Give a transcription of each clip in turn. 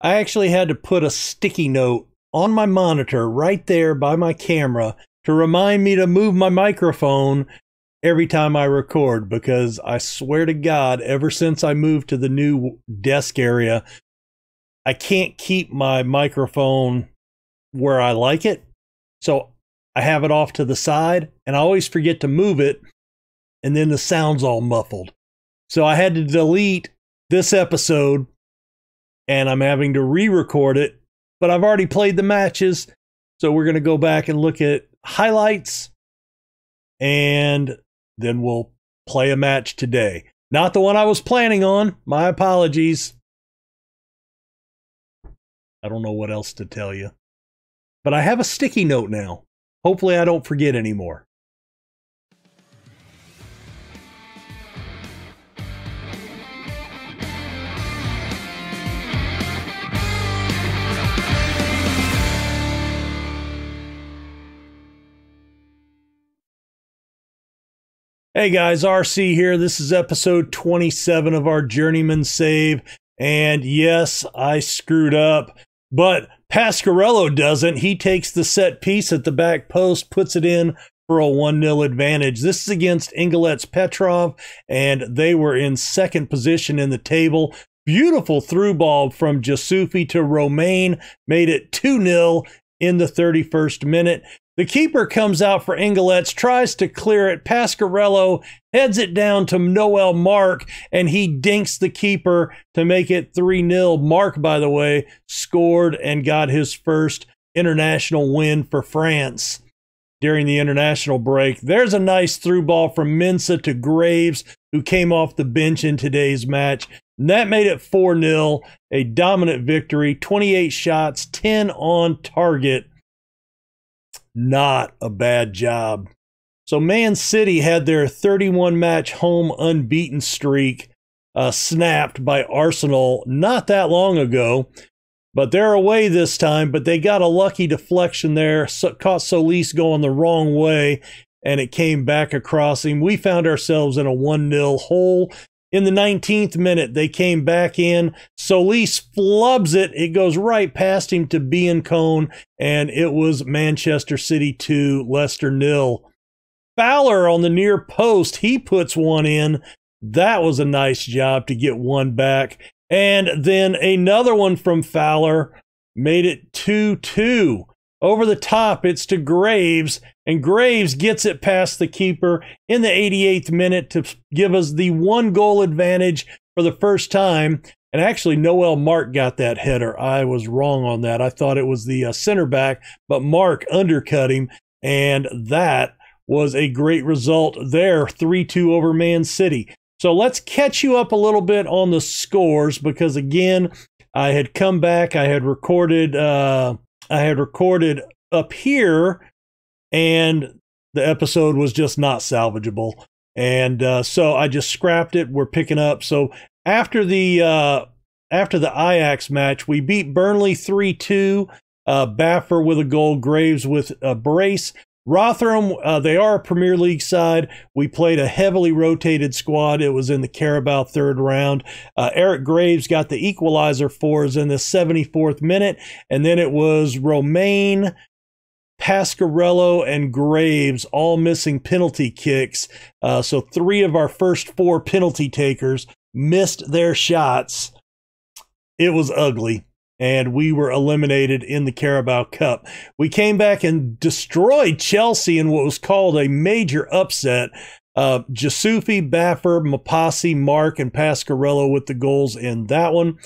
I actually had to put a sticky note on my monitor right there by my camera to remind me to move my microphone every time I record because I swear to God, ever since I moved to the new desk area, I can't keep my microphone where I like it. So I have it off to the side and I always forget to move it and then the sound's all muffled. So I had to delete this episode and I'm having to re record it, but I've already played the matches. So we're going to go back and look at highlights and then we'll play a match today. Not the one I was planning on. My apologies. I don't know what else to tell you. But I have a sticky note now. Hopefully, I don't forget anymore. Hey guys, RC here. This is episode 27 of our Journeyman Save. And yes, I screwed up, but Pasquarello doesn't. He takes the set piece at the back post, puts it in for a 1 0 advantage. This is against Ingelets Petrov, and they were in second position in the table. Beautiful through ball from Jasufi to Romain made it 2 0 in the 31st minute. The keeper comes out for Ingelets, tries to clear it. Pasquarello heads it down to Noel Mark, and he dinks the keeper to make it 3 0. Mark, by the way, scored and got his first international win for France during the international break. There's a nice through ball from Mensa to Graves, who came off the bench in today's match. And that made it 4 0, a dominant victory, 28 shots, 10 on target not a bad job. So Man City had their 31 match home unbeaten streak uh, snapped by Arsenal not that long ago. But they're away this time, but they got a lucky deflection there, so, caught Solis going the wrong way, and it came back across him. We found ourselves in a 1 0 hole in the 19th minute, they came back in. Solis flubs it. It goes right past him to Biancone, and it was Manchester City 2, Leicester nil. Fowler on the near post, he puts one in. That was a nice job to get one back. And then another one from Fowler made it 2 2. Over the top, it's to Graves, and Graves gets it past the keeper in the 88th minute to give us the one goal advantage for the first time. And actually, Noel Mark got that header. I was wrong on that. I thought it was the uh, center back, but Mark undercut him, and that was a great result there 3 2 over Man City. So let's catch you up a little bit on the scores because, again, I had come back, I had recorded. Uh, I had recorded up here, and the episode was just not salvageable. And uh, so I just scrapped it. We're picking up. So after the uh, after the Ajax match, we beat Burnley three two. Uh, Baffer with a goal, Graves with a brace. Rotherham, uh, they are a Premier League side. We played a heavily rotated squad. It was in the Carabao third round. Uh, Eric Graves got the equalizer for us in the 74th minute. And then it was Romain, Pasquarello, and Graves all missing penalty kicks. Uh, so three of our first four penalty takers missed their shots. It was ugly and we were eliminated in the Carabao Cup. We came back and destroyed Chelsea in what was called a major upset. Uh, Jasufi, Baffer, Mapasi, Mark, and Pasquarello with the goals in that one.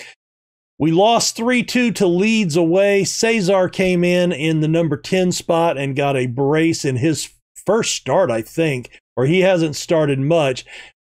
We lost 3 2 to Leeds away. Cesar came in in the number 10 spot and got a brace in his first start, I think, or he hasn't started much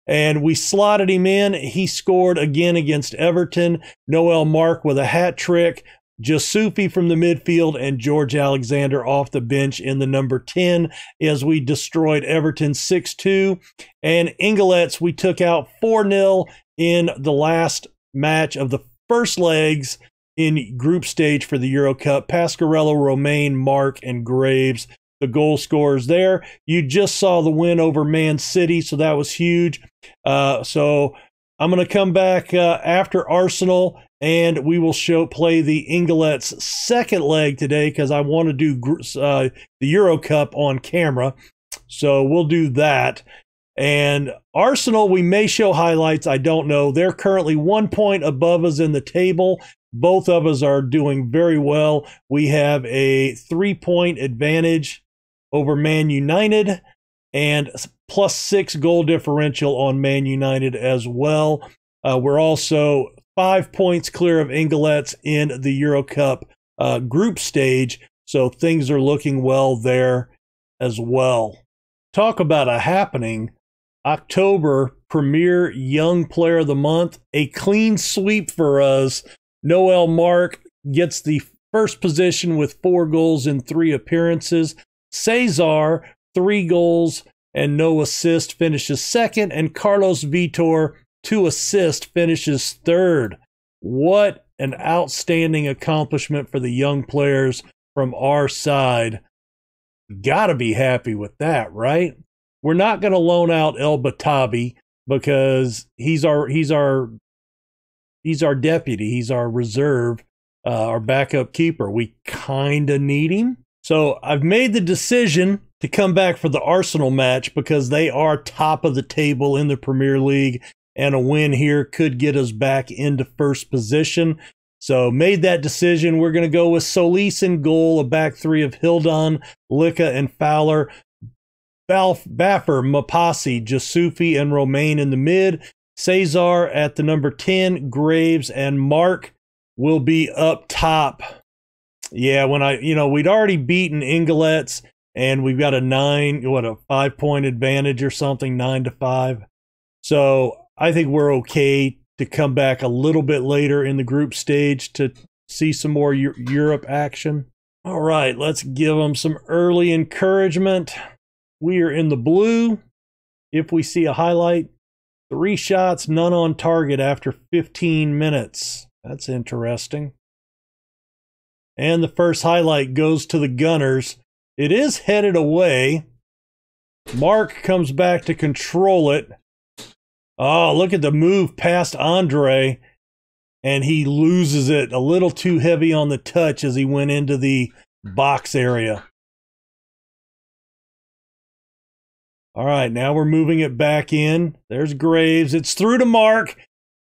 and we slotted him in. He scored again against Everton. Noel Mark with a hat trick. Jasufi from the midfield and George Alexander off the bench in the number 10 as we destroyed Everton 6 2. And Ingelets, we took out 4 0 in the last match of the first legs in group stage for the Euro Cup. Pasquarello, Romain, Mark, and Graves the goal scorers there. You just saw the win over Man City, so that was huge. Uh, so I'm going to come back uh, after Arsenal and we will show play the Ingolet's second leg today because I want to do uh, the Euro Cup on camera. So we'll do that. And Arsenal, we may show highlights. I don't know. They're currently one point above us in the table. Both of us are doing very well. We have a three point advantage over Man United and plus six goal differential on Man United as well. Uh, we're also five points clear of Ingolets in the Euro Cup uh, group stage. So things are looking well there as well. Talk about a happening. October Premier Young Player of the Month, a clean sweep for us. Noel Mark gets the first position with four goals in three appearances. Cesar, three goals and no assist, finishes second. And Carlos Vitor, two assists, finishes third. What an outstanding accomplishment for the young players from our side. Gotta be happy with that, right? We're not going to loan out El Batabi because he's our he's our he's our deputy, he's our reserve, uh, our backup keeper. We kind of need him. So I've made the decision to come back for the Arsenal match because they are top of the table in the Premier League, and a win here could get us back into first position. So made that decision. We're going to go with Solis in goal, a back three of Hildon, Licca, and Fowler. Balf, Baffer, Mapasi, Jasufi, and Romain in the mid. Cesar at the number 10, Graves and Mark will be up top. Yeah, when I, you know, we'd already beaten Ingolets and we've got a nine, what, a five point advantage or something, nine to five. So I think we're okay to come back a little bit later in the group stage to see some more Europe action. All right, let's give them some early encouragement. We are in the blue. If we see a highlight, three shots, none on target after 15 minutes. That's interesting. And the first highlight goes to the Gunners. It is headed away. Mark comes back to control it. Oh, look at the move past Andre. And he loses it a little too heavy on the touch as he went into the box area. All right, now we're moving it back in. There's Graves. It's through to Mark.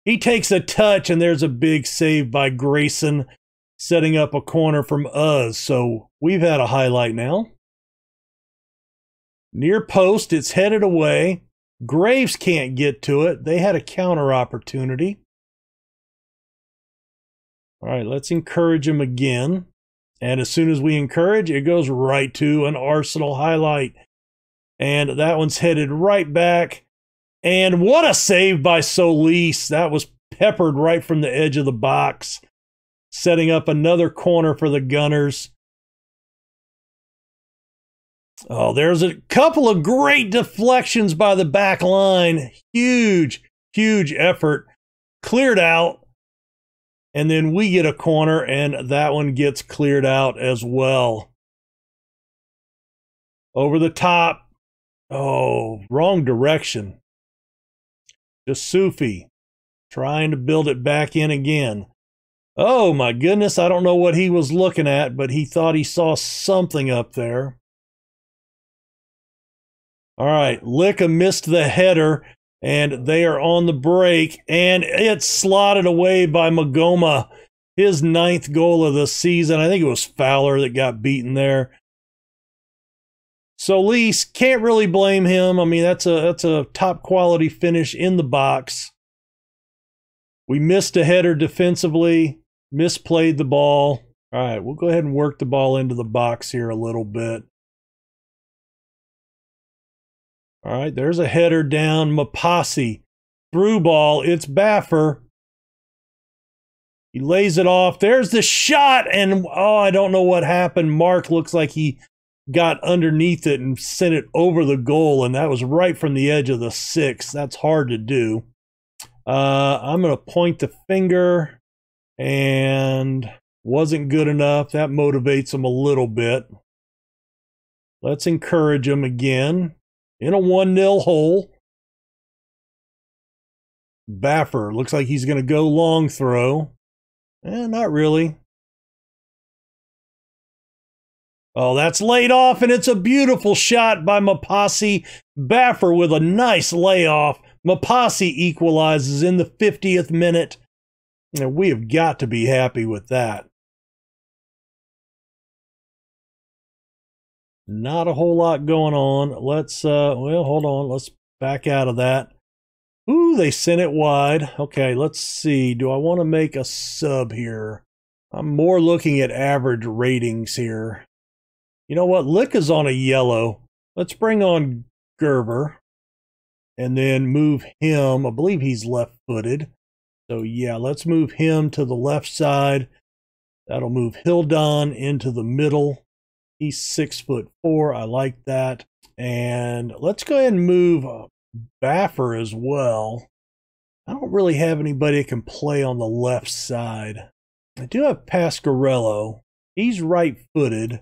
He takes a touch, and there's a big save by Grayson, setting up a corner from us. So we've had a highlight now. Near post, it's headed away. Graves can't get to it. They had a counter opportunity. All right, let's encourage him again. And as soon as we encourage, it goes right to an Arsenal highlight. And that one's headed right back. And what a save by Solis. That was peppered right from the edge of the box, setting up another corner for the Gunners. Oh, there's a couple of great deflections by the back line. Huge, huge effort. Cleared out. And then we get a corner, and that one gets cleared out as well. Over the top, Oh, wrong direction. Jasufi trying to build it back in again. Oh my goodness, I don't know what he was looking at, but he thought he saw something up there. All right, Licca missed the header, and they are on the break, and it's slotted away by Magoma. His ninth goal of the season. I think it was Fowler that got beaten there. Solis can't really blame him. I mean, that's a that's a top quality finish in the box. We missed a header defensively, misplayed the ball. All right, we'll go ahead and work the ball into the box here a little bit. All right, there's a header down. Mapasi through ball. It's Baffer. He lays it off. There's the shot, and oh, I don't know what happened. Mark looks like he got underneath it and sent it over the goal, and that was right from the edge of the six. That's hard to do. Uh, I'm going to point the finger and wasn't good enough. That motivates him a little bit. Let's encourage him again in a 1 0 hole. Baffer looks like he's going to go long throw. Eh, not really. Oh, that's laid off, and it's a beautiful shot by Mapasi. Baffer with a nice layoff. Mapasi equalizes in the 50th minute. And we have got to be happy with that. Not a whole lot going on. Let's, uh, well, hold on. Let's back out of that. Ooh, they sent it wide. Okay, let's see. Do I want to make a sub here? I'm more looking at average ratings here. You know what? Lick is on a yellow. Let's bring on Gerber and then move him. I believe he's left footed. So, yeah, let's move him to the left side. That'll move Hildon into the middle. He's six foot four. I like that. And let's go ahead and move uh, Baffer as well. I don't really have anybody that can play on the left side. I do have Pasquarello. He's right footed.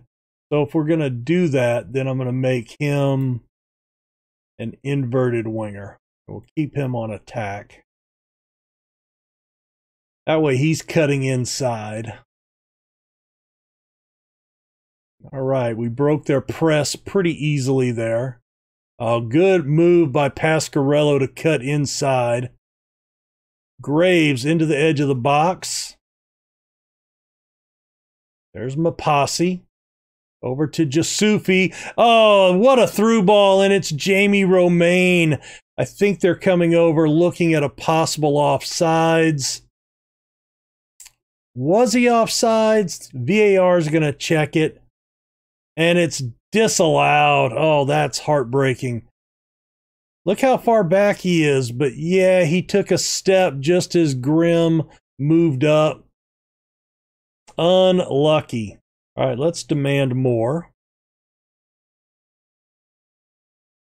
So if we're going to do that, then I'm going to make him an inverted winger. We'll keep him on attack. That way he's cutting inside. All right, we broke their press pretty easily there. A good move by Pasquarello to cut inside. Graves into the edge of the box. There's Mapasi. Over to Jasufi. Oh, what a through ball, and it's Jamie Romaine. I think they're coming over looking at a possible offsides. Was he offsides? VAR is going to check it. And it's disallowed. Oh, that's heartbreaking. Look how far back he is. But yeah, he took a step just as Grim moved up. Unlucky. All right, let's demand more.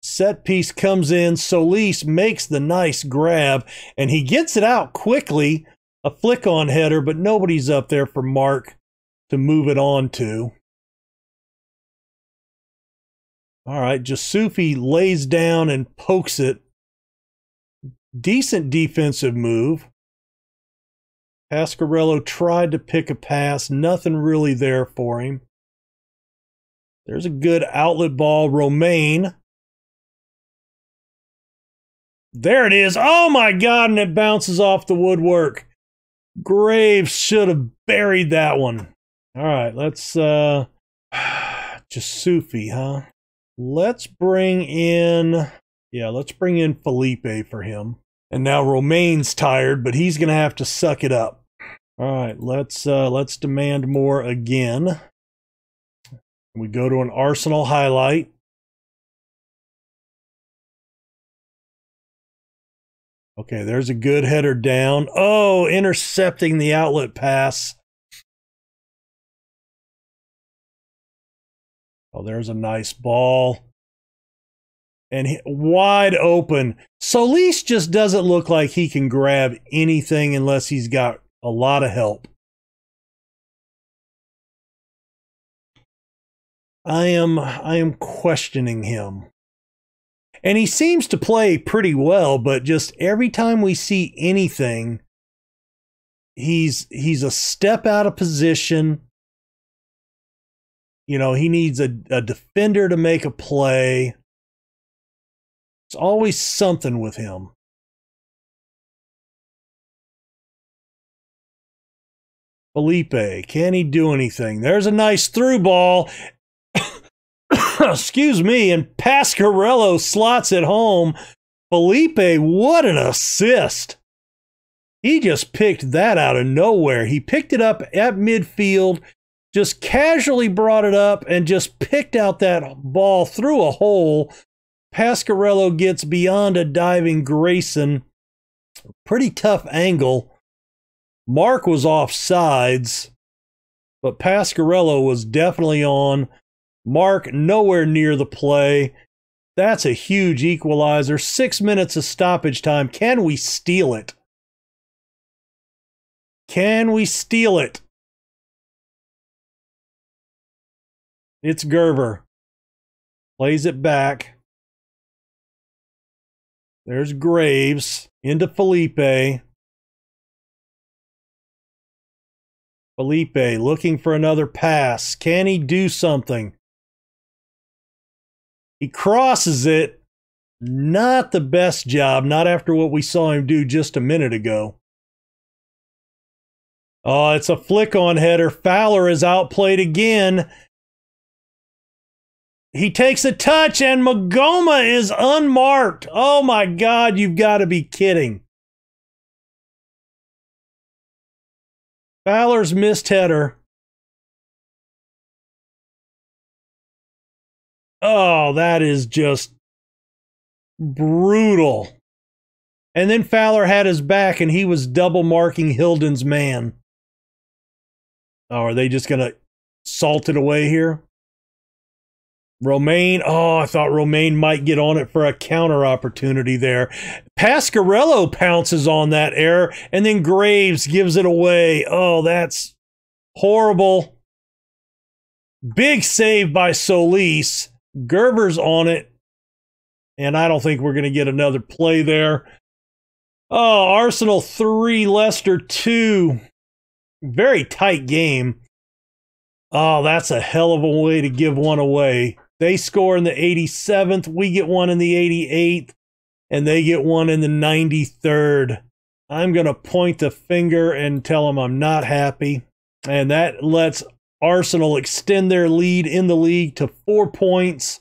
Set piece comes in. Solis makes the nice grab, and he gets it out quickly. A flick on header, but nobody's up there for Mark to move it on to. All right, Jasufi lays down and pokes it. Decent defensive move. Pasquarello tried to pick a pass, nothing really there for him. There's a good outlet ball. Romaine. There it is. Oh my God, and it bounces off the woodwork. Graves should have buried that one. All right, let's uh Jasufi, huh? Let's bring in yeah, let's bring in Felipe for him. And now Romaine's tired, but he's gonna have to suck it up. All right, let's uh, let's demand more again. We go to an Arsenal highlight. Okay, there's a good header down. Oh, intercepting the outlet pass. Oh, there's a nice ball. And he, wide open. Solis just doesn't look like he can grab anything unless he's got a lot of help. I am I am questioning him. And he seems to play pretty well, but just every time we see anything, he's he's a step out of position. You know, he needs a, a defender to make a play. It's always something with him. Felipe, can he do anything? There's a nice through ball. Excuse me. And Pasquarello slots it home. Felipe, what an assist. He just picked that out of nowhere. He picked it up at midfield, just casually brought it up, and just picked out that ball through a hole. Pasquarello gets beyond a diving Grayson. Pretty tough angle. Mark was off sides, but Pasquarello was definitely on. Mark nowhere near the play. That's a huge equalizer. Six minutes of stoppage time. Can we steal it? Can we steal it? It's Gerber. Plays it back. There's Graves into Felipe. Felipe looking for another pass. Can he do something? He crosses it. Not the best job, not after what we saw him do just a minute ago. Oh, it's a flick on header. Fowler is outplayed again. He takes a touch and Magoma is unmarked. Oh my God, you've got to be kidding. Fowler's missed header. Oh, that is just brutal. And then Fowler had his back and he was double marking Hildon's man. Oh, are they just going to salt it away here? Romaine, oh, I thought Romaine might get on it for a counter opportunity there. Pasquarello pounces on that error, and then Graves gives it away. Oh, that's horrible. Big save by Solis. Gerber's on it, and I don't think we're going to get another play there. Oh, Arsenal 3, Leicester 2. Very tight game. Oh, that's a hell of a way to give one away. They score in the 87th. We get one in the 88th. And they get one in the 93rd. I'm going to point the finger and tell them I'm not happy. And that lets Arsenal extend their lead in the league to four points.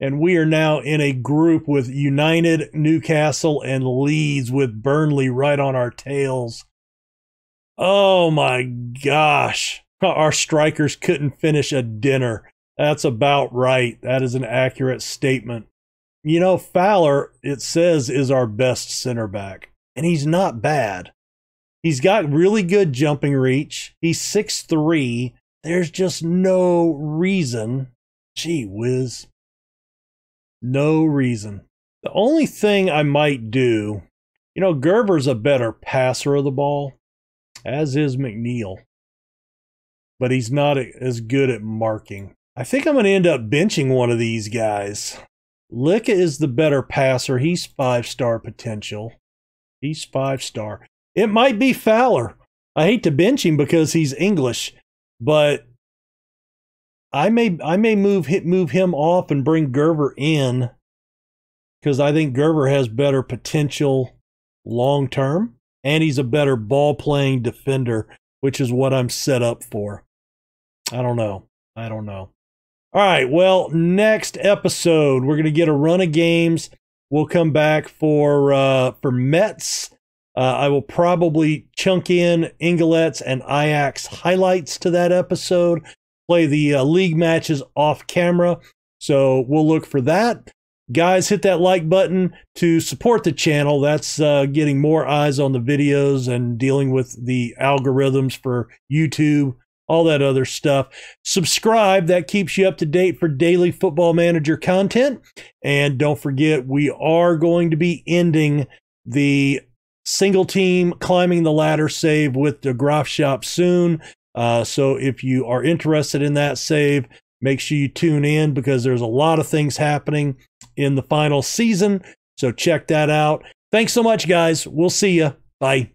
And we are now in a group with United, Newcastle, and Leeds with Burnley right on our tails. Oh my gosh. Our strikers couldn't finish a dinner. That's about right. That is an accurate statement. You know, Fowler, it says, is our best center back, and he's not bad. He's got really good jumping reach. He's six three. There's just no reason. Gee whiz. No reason. The only thing I might do, you know, Gerber's a better passer of the ball, as is McNeil, but he's not as good at marking. I think I'm going to end up benching one of these guys. Licca is the better passer. He's five star potential. He's five star. It might be Fowler. I hate to bench him because he's English, but I may I may move hit move him off and bring Gerber in because I think Gerber has better potential long term and he's a better ball playing defender, which is what I'm set up for. I don't know. I don't know. All right. Well, next episode we're gonna get a run of games. We'll come back for uh, for Metz. Uh, I will probably chunk in Ingolet's and Ajax highlights to that episode. Play the uh, league matches off camera, so we'll look for that. Guys, hit that like button to support the channel. That's uh, getting more eyes on the videos and dealing with the algorithms for YouTube all that other stuff. Subscribe, that keeps you up to date for daily football manager content. And don't forget, we are going to be ending the single team climbing the ladder save with the Graph Shop soon. Uh, so if you are interested in that save, make sure you tune in because there's a lot of things happening in the final season. So check that out. Thanks so much, guys. We'll see you. Bye.